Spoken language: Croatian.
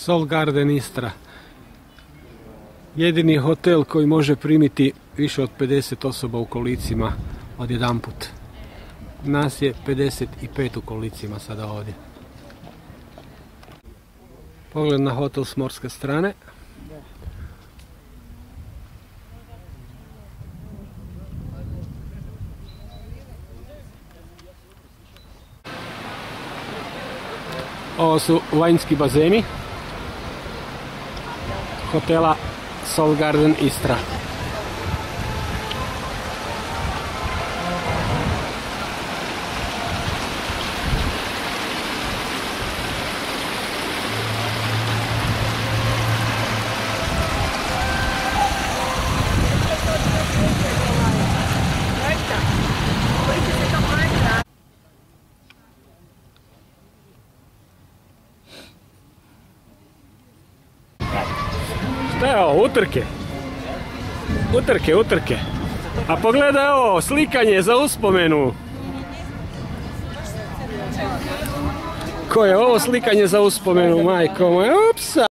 Sol Garden Istra. Jedini hotel koji može primiti više od 50 osoba u kolicima od jedan put. Nas je 55 u kolicima sada ovdje. Pogled na hotel s morske strane. Ovo su vanjski bazeni hotela Soul Garden Istra. Šta je ovo, utrke? Utrke, utrke. A pogledaj ovo, slikanje za uspomenu. Ko je ovo slikanje za uspomenu, majko moja? Ups!